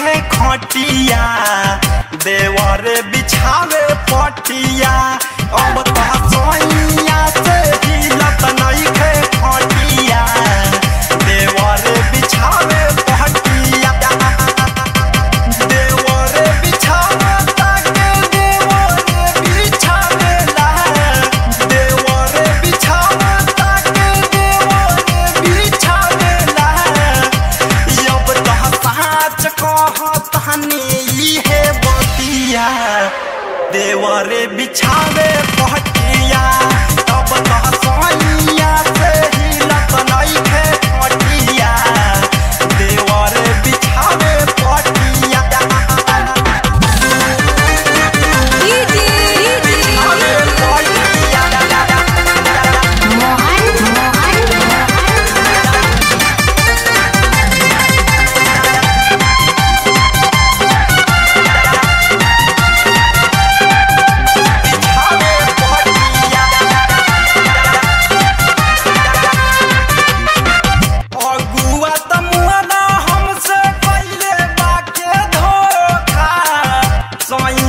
make देवरे बिछावे पहटिया तब तो सोनिया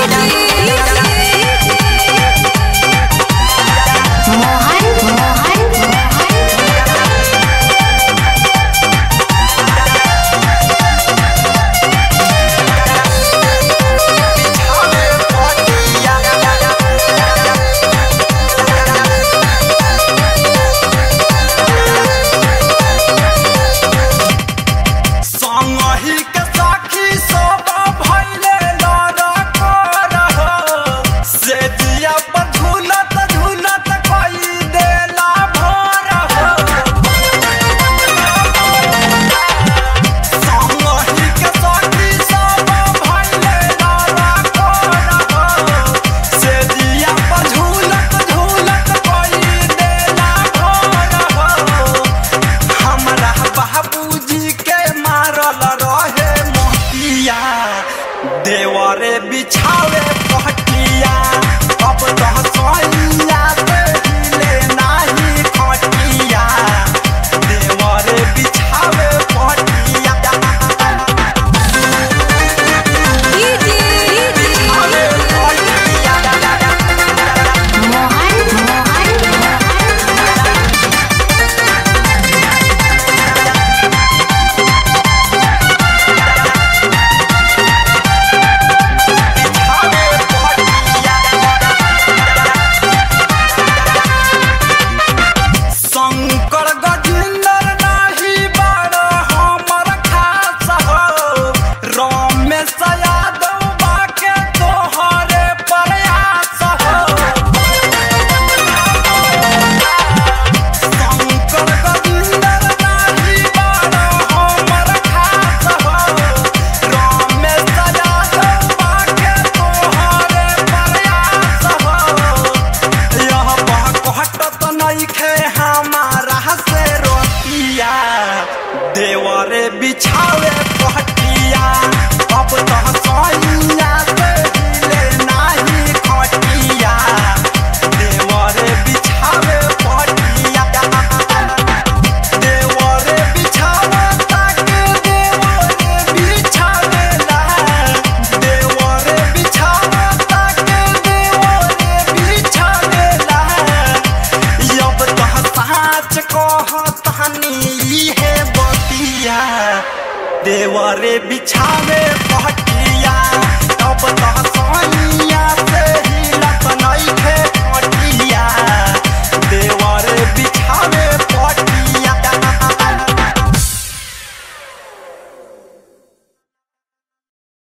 Lady सच कहतनी हाँ है बतिया। देवरे बिछावे